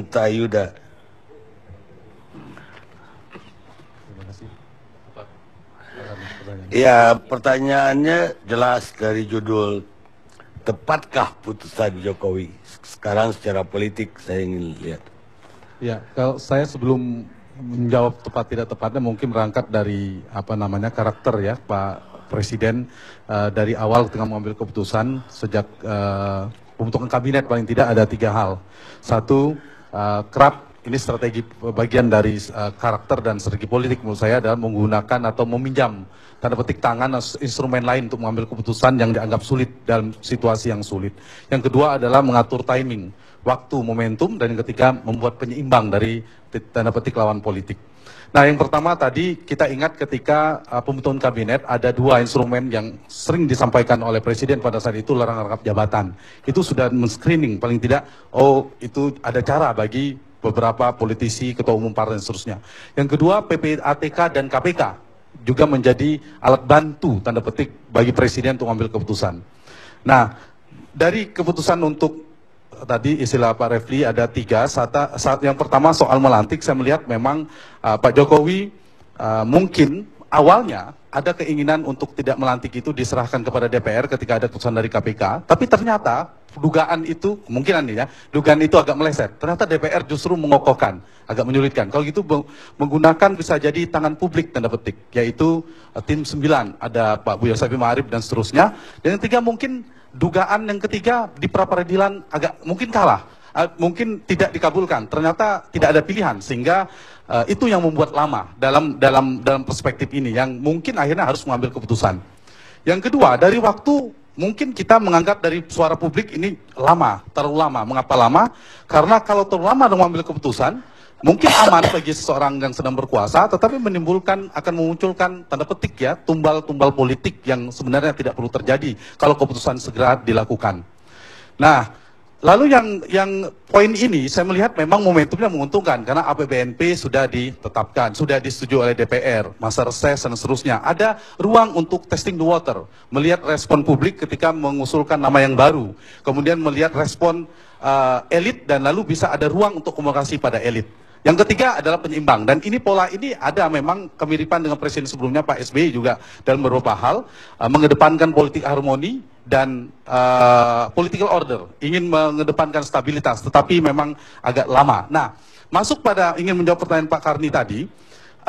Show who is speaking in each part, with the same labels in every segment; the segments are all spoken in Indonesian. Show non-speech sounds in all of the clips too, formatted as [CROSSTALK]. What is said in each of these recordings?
Speaker 1: Hanta Yuda. Ya, pertanyaannya jelas dari judul tepatkah putusan Jokowi? Sekarang secara politik saya ingin lihat.
Speaker 2: Ya, kalau saya sebelum menjawab tepat tidak tepatnya mungkin berangkat dari apa namanya karakter ya Pak Presiden uh, dari awal ketika mengambil keputusan sejak uh, pembentukan kabinet paling tidak ada tiga hal. Satu, uh, kerap ini strategi bagian dari uh, karakter dan strategi politik menurut saya adalah menggunakan atau meminjam tanda petik tangan instrumen lain untuk mengambil keputusan yang dianggap sulit dalam situasi yang sulit. Yang kedua adalah mengatur timing, waktu, momentum, dan yang ketiga membuat penyeimbang dari tanda petik lawan politik. Nah, yang pertama tadi kita ingat ketika uh, pembentukan kabinet ada dua instrumen yang sering disampaikan oleh presiden pada saat itu larangan rangkap jabatan. Itu sudah men-screening paling tidak oh itu ada cara bagi beberapa politisi, ketua umum partai dan seterusnya. Yang kedua PPATK dan KPK juga menjadi alat bantu tanda petik bagi presiden untuk mengambil keputusan. Nah, dari keputusan untuk tadi istilah Pak Refli ada tiga. Saat, saat yang pertama soal melantik, saya melihat memang uh, Pak Jokowi uh, mungkin awalnya ada keinginan untuk tidak melantik itu diserahkan kepada DPR ketika ada keputusan dari KPK, tapi ternyata dugaan itu kemungkinan ya, dugaan itu agak meleset. Ternyata DPR justru mengokohkan, agak menyulitkan. Kalau gitu menggunakan bisa jadi tangan publik tanda petik, yaitu uh, tim 9 ada Pak Buya Sabi Ma'arif dan seterusnya. Dan yang ketiga mungkin dugaan yang ketiga di pra peradilan agak mungkin kalah, uh, mungkin tidak dikabulkan. Ternyata tidak ada pilihan sehingga uh, itu yang membuat lama dalam dalam dalam perspektif ini yang mungkin akhirnya harus mengambil keputusan. Yang kedua dari waktu mungkin kita menganggap dari suara publik ini lama, terlalu lama. Mengapa lama? Karena kalau terlalu lama mengambil keputusan, mungkin aman bagi seseorang yang sedang berkuasa, tetapi menimbulkan akan memunculkan tanda petik ya tumbal-tumbal politik yang sebenarnya tidak perlu terjadi kalau keputusan segera dilakukan. Nah, Lalu yang yang poin ini saya melihat memang momentumnya menguntungkan karena APBNP sudah ditetapkan, sudah disetujui oleh DPR, masa reses dan seterusnya. Ada ruang untuk testing the water, melihat respon publik ketika mengusulkan nama yang baru, kemudian melihat respon uh, elit dan lalu bisa ada ruang untuk komunikasi pada elit. Yang ketiga adalah penyeimbang dan ini pola ini ada memang kemiripan dengan presiden sebelumnya Pak SBY juga dalam beberapa hal uh, mengedepankan politik harmoni dan uh, political order, ingin mengedepankan stabilitas tetapi memang agak lama. Nah, masuk pada ingin menjawab pertanyaan Pak Karni tadi,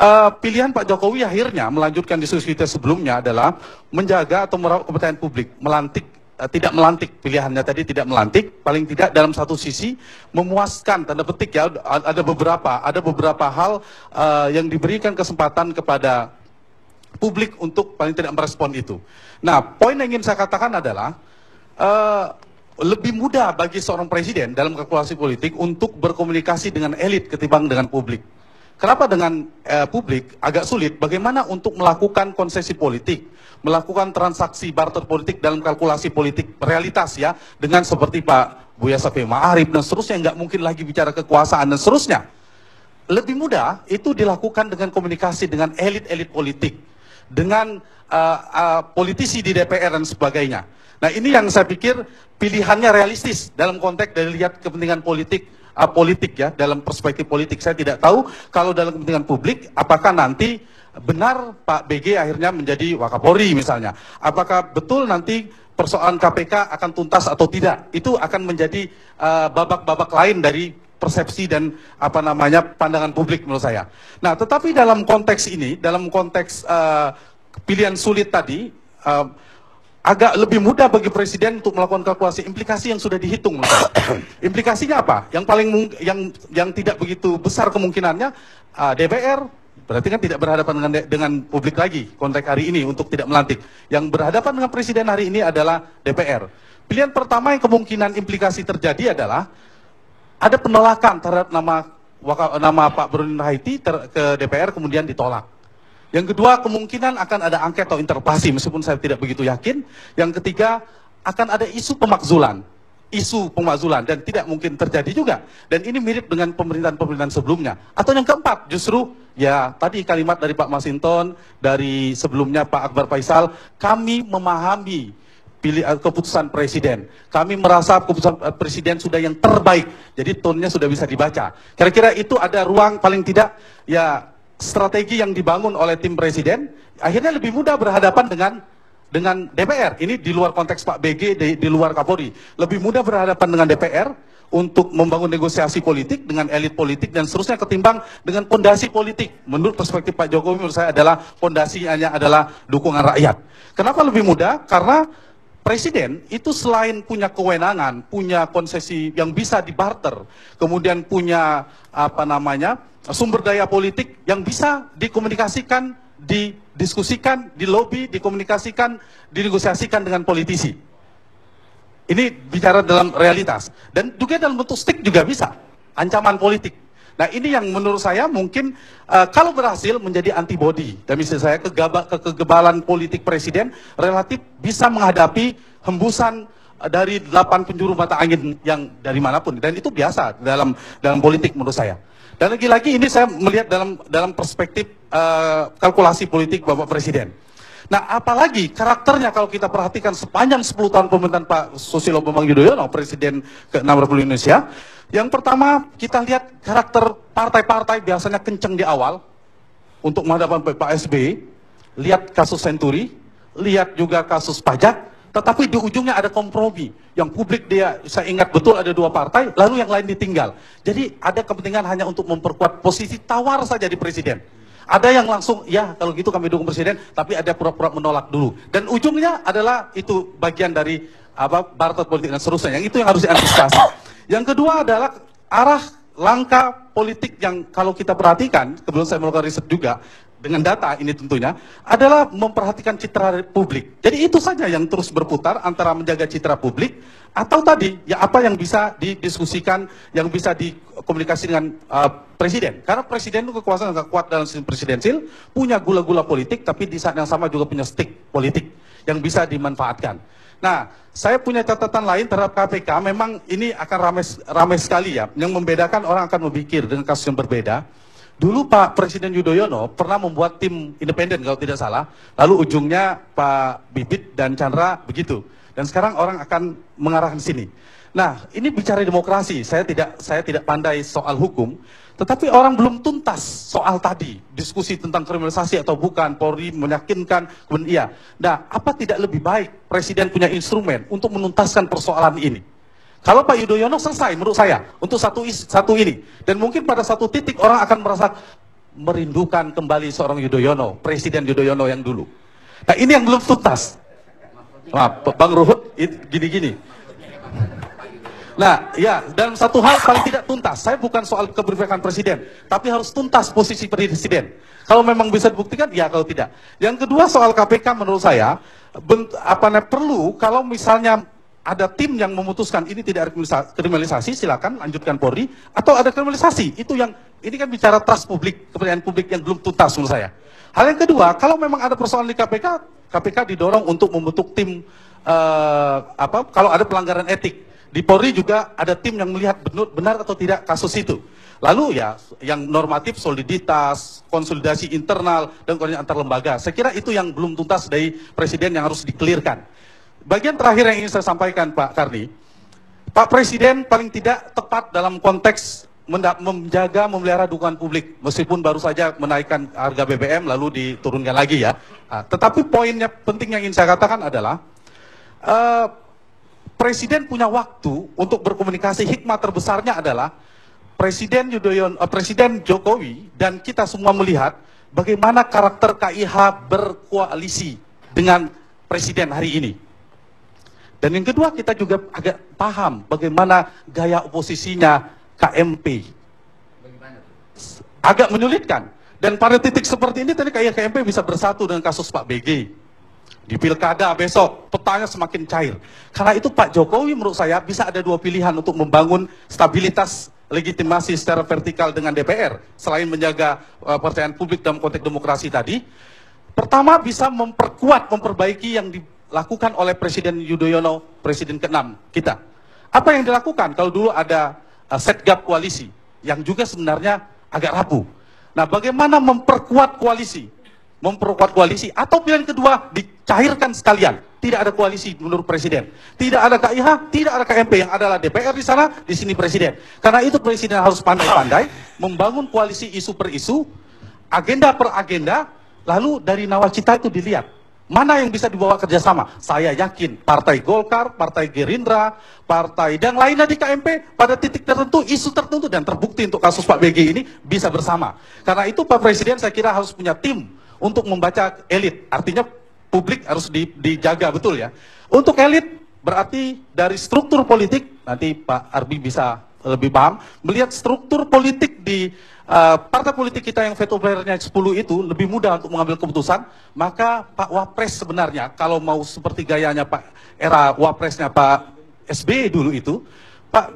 Speaker 2: uh, pilihan Pak Jokowi akhirnya melanjutkan diskusi kita sebelumnya adalah menjaga atau merawat kepercayaan publik, melantik tidak melantik pilihannya tadi tidak melantik paling tidak dalam satu sisi memuaskan tanda petik ya ada beberapa ada beberapa hal uh, yang diberikan kesempatan kepada publik untuk paling tidak merespon itu. Nah poin yang ingin saya katakan adalah uh, lebih mudah bagi seorang presiden dalam kalkulasi politik untuk berkomunikasi dengan elit ketimbang dengan publik. Kenapa dengan eh, publik agak sulit? Bagaimana untuk melakukan konsesi politik, melakukan transaksi barter politik dalam kalkulasi politik realitas ya, dengan seperti Pak Buya Safi Ma'arif dan seterusnya, nggak mungkin lagi bicara kekuasaan dan seterusnya. Lebih mudah itu dilakukan dengan komunikasi dengan elit-elit politik, dengan uh, uh, politisi di DPR dan sebagainya. Nah ini yang saya pikir pilihannya realistis dalam konteks dari lihat kepentingan politik uh, politik ya, dalam perspektif politik. Saya tidak tahu kalau dalam kepentingan publik, apakah nanti benar Pak BG akhirnya menjadi Wakapolri misalnya. Apakah betul nanti persoalan KPK akan tuntas atau tidak? Itu akan menjadi uh, babak-babak uh, lain dari persepsi dan apa namanya pandangan publik menurut saya. Nah, tetapi dalam konteks ini, dalam konteks uh, pilihan sulit tadi, uh, agak lebih mudah bagi presiden untuk melakukan kalkulasi implikasi yang sudah dihitung. [COUGHS] Implikasinya apa? Yang paling yang yang tidak begitu besar kemungkinannya uh, DPR berarti kan tidak berhadapan dengan dengan publik lagi konteks hari ini untuk tidak melantik. Yang berhadapan dengan presiden hari ini adalah DPR. Pilihan pertama yang kemungkinan implikasi terjadi adalah ada penolakan terhadap nama nama Pak Brunei Haiti ke DPR kemudian ditolak. Yang kedua, kemungkinan akan ada angket atau interpelasi, meskipun saya tidak begitu yakin. Yang ketiga, akan ada isu pemakzulan. Isu pemakzulan, dan tidak mungkin terjadi juga. Dan ini mirip dengan pemerintahan-pemerintahan sebelumnya. Atau yang keempat, justru, ya tadi kalimat dari Pak Masinton, dari sebelumnya Pak Akbar Faisal, kami memahami pilih uh, keputusan presiden. Kami merasa keputusan uh, presiden sudah yang terbaik. Jadi tonnya sudah bisa dibaca. Kira-kira itu ada ruang paling tidak ya strategi yang dibangun oleh tim presiden akhirnya lebih mudah berhadapan dengan dengan DPR. Ini di luar konteks Pak BG, di, di luar Kapolri. Lebih mudah berhadapan dengan DPR untuk membangun negosiasi politik dengan elit politik dan seterusnya ketimbang dengan pondasi politik. Menurut perspektif Pak Jokowi menurut saya adalah pondasi hanya adalah dukungan rakyat. Kenapa lebih mudah? Karena Presiden itu selain punya kewenangan, punya konsesi yang bisa dibarter, kemudian punya apa namanya sumber daya politik yang bisa dikomunikasikan didiskusikan, di lobby, dikomunikasikan, dinegosiasikan dengan politisi. Ini bicara dalam realitas. Dan juga dalam bentuk stick juga bisa. Ancaman politik. Nah ini yang menurut saya mungkin uh, kalau berhasil menjadi antibody. Dan misalnya saya kegaba, politik presiden relatif bisa menghadapi hembusan dari delapan penjuru mata angin yang dari mana pun. Dan itu biasa dalam dalam politik menurut saya. Dan lagi-lagi ini saya melihat dalam dalam perspektif uh, kalkulasi politik Bapak Presiden. Nah, apalagi karakternya kalau kita perhatikan sepanjang 10 tahun pemerintahan Pak Susilo Bambang Yudhoyono, Presiden ke-6 Republik Indonesia, yang pertama kita lihat karakter partai-partai biasanya kenceng di awal untuk menghadapan Pak SBY, lihat kasus Senturi, lihat juga kasus pajak, tetapi di ujungnya ada kompromi. Yang publik dia, saya ingat betul ada dua partai, lalu yang lain ditinggal. Jadi ada kepentingan hanya untuk memperkuat posisi tawar saja di presiden. Ada yang langsung, ya kalau gitu kami dukung presiden, tapi ada pura-pura menolak dulu. Dan ujungnya adalah itu bagian dari apa barter politik dan seterusnya. Yang itu yang harus diantisipasi. Yang kedua adalah arah langkah politik yang kalau kita perhatikan, kebetulan saya melakukan riset juga, dengan data ini tentunya, adalah memperhatikan citra publik. Jadi itu saja yang terus berputar antara menjaga citra publik, atau tadi, ya apa yang bisa didiskusikan, yang bisa dikomunikasi dengan uh, presiden. Karena presiden itu kekuasaan agak kuat dalam sistem presidensil, punya gula-gula politik, tapi di saat yang sama juga punya stick politik yang bisa dimanfaatkan. Nah, saya punya catatan lain terhadap KPK, memang ini akan ramai, ramai sekali ya, yang membedakan orang akan memikir dengan kasus yang berbeda. Dulu Pak Presiden Yudhoyono pernah membuat tim independen kalau tidak salah, lalu ujungnya Pak Bibit dan Chandra begitu. Dan sekarang orang akan mengarahkan sini. Nah, ini bicara demokrasi, saya tidak saya tidak pandai soal hukum, tetapi orang belum tuntas soal tadi, diskusi tentang kriminalisasi atau bukan, Polri meyakinkan, kemudian iya. Nah, apa tidak lebih baik Presiden punya instrumen untuk menuntaskan persoalan ini? Kalau Pak Yudhoyono selesai menurut saya untuk satu satu ini dan mungkin pada satu titik orang akan merasa merindukan kembali seorang Yudhoyono, Presiden Yudhoyono yang dulu. Nah ini yang belum tuntas. Nah, Bang Ruhut gini-gini. Nah, ya, dalam satu hal paling tidak tuntas. Saya bukan soal keberpihakan presiden, tapi harus tuntas posisi presiden. Kalau memang bisa dibuktikan, ya kalau tidak. Yang kedua soal KPK menurut saya, apa perlu kalau misalnya ada tim yang memutuskan ini tidak kriminalisasi, silakan lanjutkan Polri, atau ada kriminalisasi, itu yang ini kan bicara trust publik, kepercayaan publik yang belum tuntas menurut saya. Hal yang kedua, kalau memang ada persoalan di KPK, KPK didorong untuk membentuk tim uh, apa kalau ada pelanggaran etik di Polri juga ada tim yang melihat benar, benar atau tidak kasus itu. Lalu ya yang normatif soliditas, konsolidasi internal dan koordinasi antar lembaga. Saya kira itu yang belum tuntas dari presiden yang harus dikelirkan. Bagian terakhir yang ingin saya sampaikan Pak Karni, Pak Presiden paling tidak tepat dalam konteks menjaga memelihara dukungan publik meskipun baru saja menaikkan harga BBM lalu diturunkan lagi ya. Nah, tetapi poinnya penting yang ingin saya katakan adalah uh, Presiden punya waktu untuk berkomunikasi. Hikmah terbesarnya adalah Presiden Yudhoyono, uh, Presiden Jokowi dan kita semua melihat bagaimana karakter KIH berkoalisi dengan Presiden hari ini. Dan yang kedua kita juga agak paham bagaimana gaya oposisinya KMP. Agak menyulitkan. Dan pada titik seperti ini tadi kayak KMP bisa bersatu dengan kasus Pak BG. Di pilkada besok, petanya semakin cair. Karena itu Pak Jokowi menurut saya bisa ada dua pilihan untuk membangun stabilitas legitimasi secara vertikal dengan DPR. Selain menjaga uh, percayaan publik dalam konteks demokrasi tadi. Pertama bisa memperkuat, memperbaiki yang dilakukan oleh Presiden Yudhoyono, Presiden ke-6 kita. Apa yang dilakukan? Kalau dulu ada uh, setgap koalisi, yang juga sebenarnya agak rapuh. Nah bagaimana memperkuat koalisi? memperkuat koalisi atau pilihan kedua dicairkan sekalian. Tidak ada koalisi menurut presiden. Tidak ada KIH, tidak ada KMP yang adalah DPR di sana, di sini presiden. Karena itu presiden harus pandai-pandai membangun koalisi isu per isu, agenda per agenda, lalu dari nawacita itu dilihat Mana yang bisa dibawa kerjasama? Saya yakin Partai Golkar, Partai Gerindra, Partai dan lainnya di KMP pada titik tertentu, isu tertentu dan terbukti untuk kasus Pak BG ini bisa bersama. Karena itu Pak Presiden saya kira harus punya tim untuk membaca elit. Artinya publik harus di, dijaga betul ya. Untuk elit berarti dari struktur politik, nanti Pak Arbi bisa lebih paham, melihat struktur politik di uh, partai politik kita yang veto playernya 10 itu lebih mudah untuk mengambil keputusan, maka Pak Wapres sebenarnya kalau mau seperti gayanya Pak era Wapresnya Pak SBY dulu itu, Pak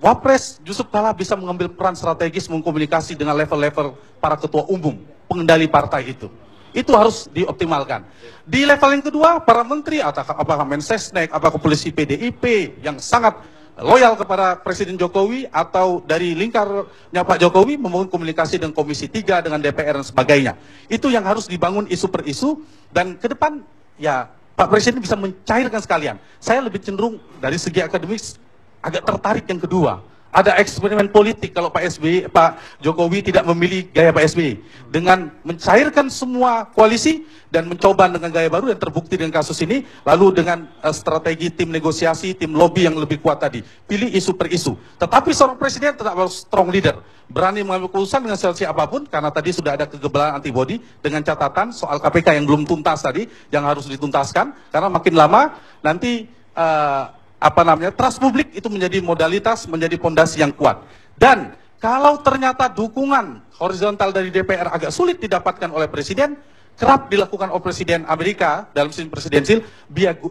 Speaker 2: Wapres Yusuf Kala bisa mengambil peran strategis mengkomunikasi dengan level-level para ketua umum pengendali partai itu. Itu harus dioptimalkan. Di level yang kedua, para menteri, apakah Mensesnek, apakah polisi PDIP yang sangat loyal kepada Presiden Jokowi atau dari lingkarnya Pak Jokowi membangun komunikasi dengan Komisi 3 dengan DPR dan sebagainya. Itu yang harus dibangun isu per isu dan ke depan ya Pak Presiden bisa mencairkan sekalian. Saya lebih cenderung dari segi akademis agak tertarik yang kedua ada eksperimen politik kalau Pak SBY, Pak Jokowi tidak memilih gaya Pak SBY dengan mencairkan semua koalisi dan mencoba dengan gaya baru dan terbukti dengan kasus ini lalu dengan uh, strategi tim negosiasi, tim lobby yang lebih kuat tadi. Pilih isu per isu. Tetapi seorang presiden tetap harus strong leader. Berani mengambil keputusan dengan situasi apa pun karena tadi sudah ada kegebalan antibody dengan catatan soal KPK yang belum tuntas tadi yang harus dituntaskan. Karena makin lama nanti uh, apa namanya trust publik itu menjadi modalitas menjadi pondasi yang kuat. Dan kalau ternyata dukungan horizontal dari DPR agak sulit didapatkan oleh presiden kerap dilakukan oleh presiden Amerika dalam sistem presidensil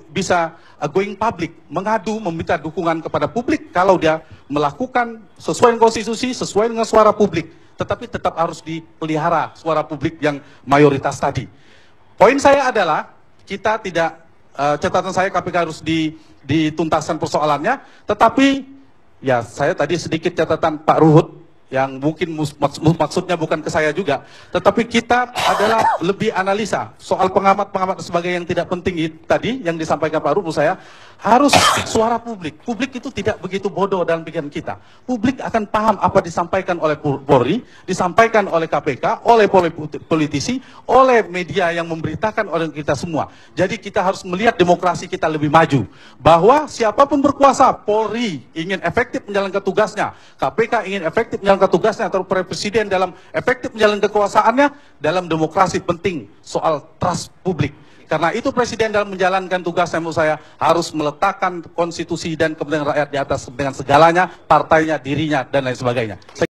Speaker 2: bisa uh, going public mengadu meminta dukungan kepada publik kalau dia melakukan sesuai dengan konstitusi sesuai dengan suara publik. Tetapi tetap harus dipelihara suara publik yang mayoritas tadi. Poin saya adalah kita tidak uh, catatan saya KPK harus di, dituntaskan persoalannya, tetapi ya saya tadi sedikit catatan Pak Ruhut yang mungkin maksudnya bukan ke saya juga, tetapi kita adalah lebih analisa soal pengamat-pengamat sebagai yang tidak penting tadi yang disampaikan Pak Ruhut saya harus suara publik. Publik itu tidak begitu bodoh dalam pikiran kita. Publik akan paham apa disampaikan oleh Polri, disampaikan oleh KPK, oleh politisi, oleh media yang memberitakan oleh kita semua. Jadi kita harus melihat demokrasi kita lebih maju. Bahwa siapa pun berkuasa, Polri ingin efektif menjalankan tugasnya, KPK ingin efektif menjalankan tugasnya, atau Presiden dalam efektif menjalankan kekuasaannya, dalam demokrasi penting soal trust publik. Karena itu Presiden dalam menjalankan tugasnya menurut saya harus meletakkan konstitusi dan kepentingan rakyat di atas dengan segalanya, partainya, dirinya, dan lain sebagainya.